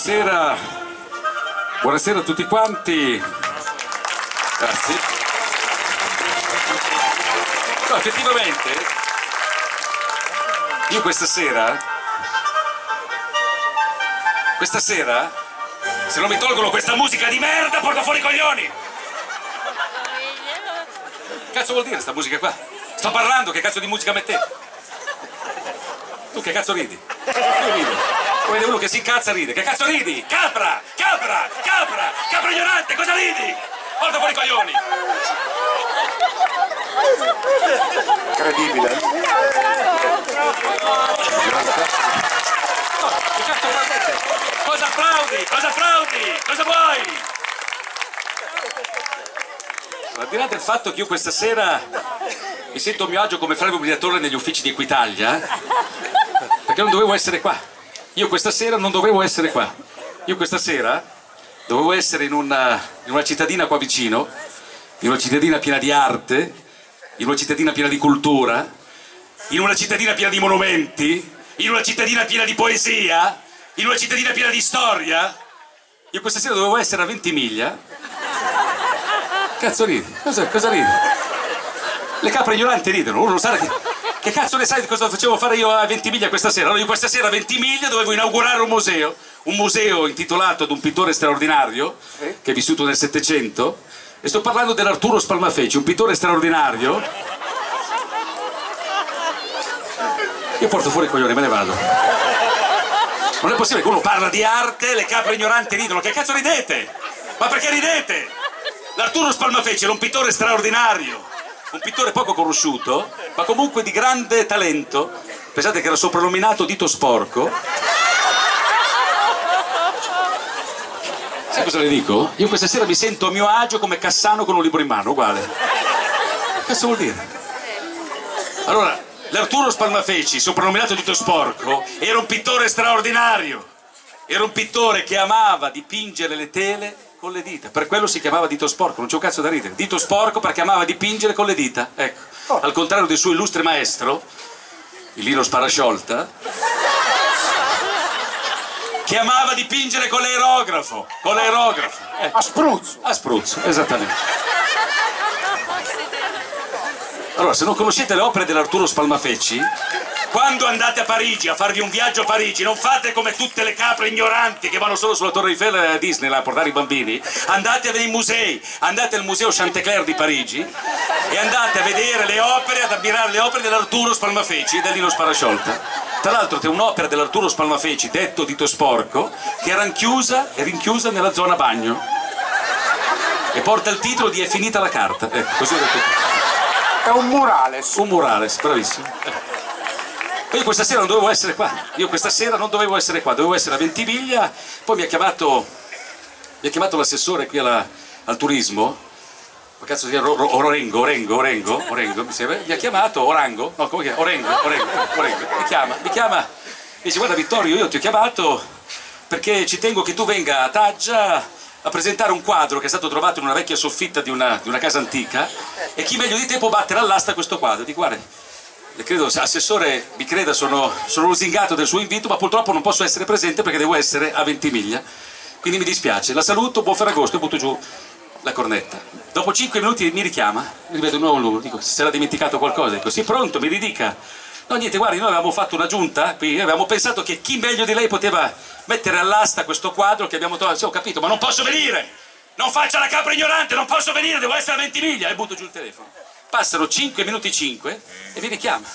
Buonasera, buonasera a tutti quanti. Grazie. No, effettivamente, io questa sera, questa sera, se non mi tolgono questa musica di merda, porto fuori i coglioni! Che cazzo vuol dire sta musica qua? Sto parlando, che cazzo di musica mettete? Tu che cazzo ridi? Io rido. Vede uno che si incazza e ride. Che cazzo ridi? Capra! Capra! Capra! Capra ignorante! Cosa ridi? Porta fuori i coglioni! Incredibile. Che cazzo? Cosa applaudi? Cosa applaudi? Cosa vuoi? Al di là del fatto che io questa sera mi sento a mio agio come Flavio Briatore negli uffici di Equitalia, perché non dovevo essere qua. Io questa sera non dovevo essere qua. Io questa sera dovevo essere in una, in una cittadina qua vicino, in una cittadina piena di arte, in una cittadina piena di cultura, in una cittadina piena di monumenti, in una cittadina piena di poesia, in una cittadina piena di storia. Io questa sera dovevo essere a Ventimiglia. Cazzo ridi? Cosa, cosa ridi? Le capre ignoranti ridono, uno non sa che, che cazzo ne sai di cosa facevo fare io a Ventimiglia questa sera? Allora io questa sera a Ventimiglia dovevo inaugurare un museo, un museo intitolato ad un pittore straordinario che è vissuto nel Settecento e sto parlando dell'Arturo Spalmafeci, un pittore straordinario. Io porto fuori i coglioni, me ne vado. Non è possibile che uno parla di arte, le capre ignoranti ridono, che cazzo ridete? Ma perché ridete? L'Arturo Spalmafeci era un pittore straordinario, un pittore poco conosciuto, ma comunque di grande talento. Pensate che era soprannominato Dito Sporco. Sai cosa le dico? Io questa sera mi sento a mio agio come Cassano con un libro in mano, uguale. Che cazzo vuol dire? Allora, l'Arturo Spalmafeci, soprannominato Dito Sporco, era un pittore straordinario. Era un pittore che amava dipingere le tele con le dita, per quello si chiamava dito sporco, non c'è un cazzo da ridere. Dito sporco perché amava dipingere con le dita, ecco. Al contrario del suo illustre maestro, il Lino Sparasciolta, che amava dipingere con l'aerografo, con l'aerografo. Ecco. A spruzzo. A spruzzo, esattamente. Allora, se non conoscete le opere dell'Arturo Spalmafeci, quando andate a Parigi a farvi un viaggio a Parigi, non fate come tutte le capre ignoranti che vanno solo sulla Torre Eiffel a Disney a portare i bambini. Andate nei musei, andate al museo Chantecler di Parigi e andate a vedere le opere, ad ammirare le opere dell'Arturo Spalmafeci e dell'Ino Sparasciolta. Tra l'altro c'è un'opera dell'Arturo Spalmafeci, detto Dito Sporco, che è rinchiusa, rinchiusa nella zona bagno e porta il titolo di È finita la carta. Ecco, così ho detto. È un murales. Un murales, bravissimo. Io questa sera non dovevo essere qua, io questa sera non dovevo essere qua, dovevo essere a Ventimiglia, poi mi ha chiamato, mi ha chiamato l'assessore qui alla- al turismo, cazzo si chiama Orengo, Orengo, Orengo, Orengo, mi mi ha chiamato Orango, no come chiama? Orengo, Orengo, Orengo, mi chiama, mi chiama, mi dice guarda Vittorio io ti ho chiamato perché ci tengo che tu venga a Taggia a presentare un quadro che è stato trovato in una vecchia soffitta di una, di una casa antica e chi meglio di te può battere all'asta questo quadro, dico guarda credo, assessore, mi creda, sono, sono lusingato del suo invito, ma purtroppo non posso essere presente perché devo essere a Ventimiglia. Quindi mi dispiace. La saluto, buon Ferragosto e butto giù la cornetta. Dopo cinque minuti mi richiama, mi rivedo un nuovo numero, dico, si era dimenticato qualcosa, dico, sì, pronto, mi ridica. No, niente, guardi, noi avevamo fatto una giunta qui, avevamo pensato che chi meglio di lei poteva mettere all'asta questo quadro che abbiamo trovato. Sì, ho capito, ma non posso venire! Non faccia la capra ignorante, non posso venire, devo essere a Ventimiglia! E butto giù il telefono. Passano 5 minuti 5 e mi richiama.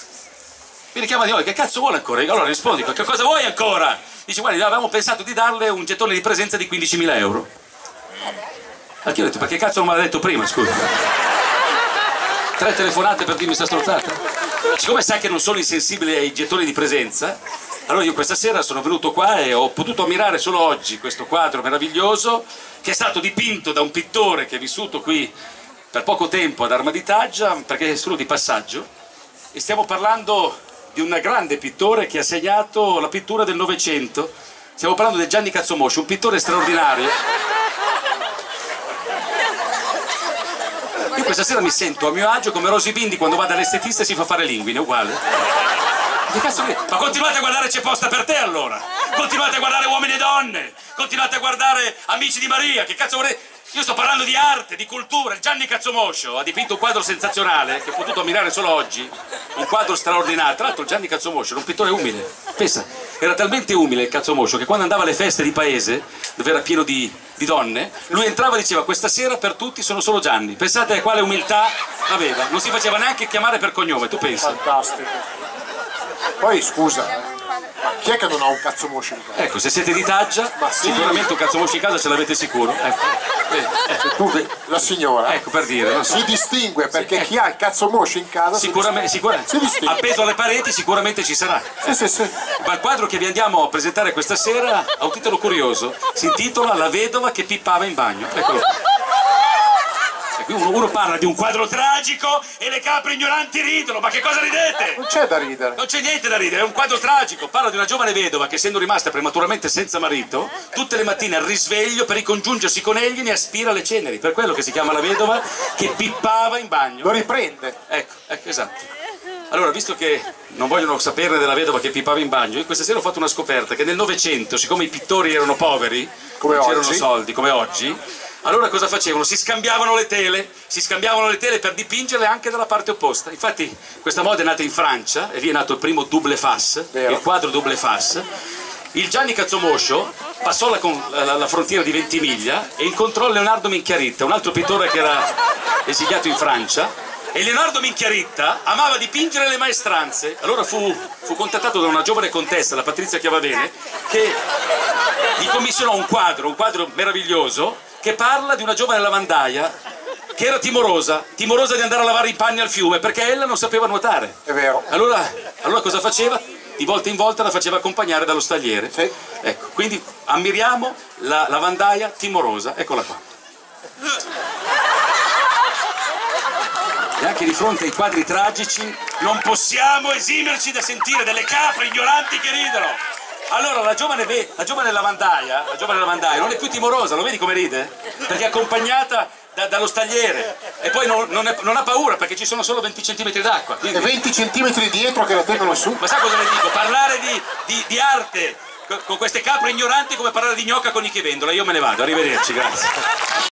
Mi richiama di nuovo, che cazzo vuole ancora? Allora rispondi, che cosa vuoi ancora? Dice, guardi, avevamo pensato di darle un gettone di presenza di 15.000 euro. Anche io ho detto, perché cazzo non me l'ha detto prima, scusa? Tre telefonate per dirmi sta strozzata? Siccome sa che non sono insensibile ai gettoni di presenza, allora io questa sera sono venuto qua e ho potuto ammirare solo oggi questo quadro meraviglioso che è stato dipinto da un pittore che è vissuto qui per poco tempo ad Arma di Taggia, perché è solo di passaggio, e stiamo parlando di un grande pittore che ha segnato la pittura del Novecento. Stiamo parlando di Gianni Cazzomoscio, un pittore straordinario. Io questa sera mi sento a mio agio come Rosy Bindi quando va dall'estetista e si fa fare linguine, uguale. Ma continuate a guardare C'è posta per te allora! Continuate a guardare Uomini e Donne! Continuate a guardare Amici di Maria! Che cazzo vorrei... Io sto parlando di arte, di cultura. Gianni Cazzomoscio ha dipinto un quadro sensazionale che ho potuto ammirare solo oggi. Un quadro straordinario. Tra l'altro Gianni Cazzomoscio era un pittore umile. Pensa, era talmente umile il Cazzomoscio che quando andava alle feste di paese, dove era pieno di, di donne, lui entrava e diceva questa sera per tutti sono solo Gianni. Pensate a quale umiltà aveva. Non si faceva neanche chiamare per cognome, tu pensi? Fantastico. Poi scusa, chi è che non ha un cazzo moscio in casa? Ecco, se siete di taggia, sì. sicuramente un cazzomoscio in casa ce l'avete sicuro. Ecco, Eh, eh, Tu, ve- la signora, ecco per dire, so. si distingue perché Sì, chi ha il cazzo moscio in casa si Sicuramente, sicuramente. Si distingue. appeso alle pareti sicuramente ci sarà. distingue. Sì, sì. Ma il quadro che vi andiamo a presentare questa sera ha un titolo curioso, si intitola La vedova che pippava in bagno. Eccolo. Uno, uno parla di un quadro tragico e le capre ignoranti ridono, ma che cosa ridete? Non c'è da ridere. Non c'è niente da ridere, è un quadro tragico. Parla di una giovane vedova che, essendo rimasta prematuramente senza marito, tutte le mattine al risveglio per ricongiungersi con egli ne aspira le ceneri. Per quello che si chiama la vedova che pippava in bagno. Lo riprende. Ecco, ecco, esatto. Allora, visto che non vogliono saperne della vedova che pippava in bagno, io questa sera ho fatto una scoperta che nel Novecento, siccome i pittori erano poveri, Come non c'erano soldi come oggi, allora cosa facevano? Si scambiavano le tele, si scambiavano le tele per dipingerle anche dalla parte opposta. Infatti questa moda è nata in Francia e lì è nato il primo double face, Vero. il quadro double face. Il Gianni Cazzomoscio passò la, la- la frontiera di Ventimiglia e incontrò Leonardo Minchiaritta, un altro pittore che era esiliato in Francia. E Leonardo Minchiaritta amava dipingere le maestranze. Allora fu, fu contattato da una giovane contessa, la Patrizia Chiavavene, che gli commissionò un quadro, un quadro meraviglioso, che parla di una giovane lavandaia che era timorosa, timorosa di andare a lavare i panni al fiume perché ella non sapeva nuotare. È vero. Allora, allora cosa faceva? Di volta in volta la faceva accompagnare dallo stagliere. Sì. Ecco, quindi ammiriamo la lavandaia timorosa, eccola qua. E anche di fronte ai quadri tragici non possiamo esimerci da sentire delle capre ignoranti che ridono. Allora la giovane, la giovane lavandaia, la giovane lavandaia non è più timorosa, lo vedi come ride? Perché è accompagnata da- dallo stagliere e poi non, non è- non ha paura perché ci sono solo 20 cm d'acqua. quindi- E 20 centimetri dietro che la tengono su. ma sa cosa le dico? Parlare di, di- di arte co- con queste capre ignoranti è come parlare di gnocca con i che vendola. Io me ne vado, arrivederci, grazie.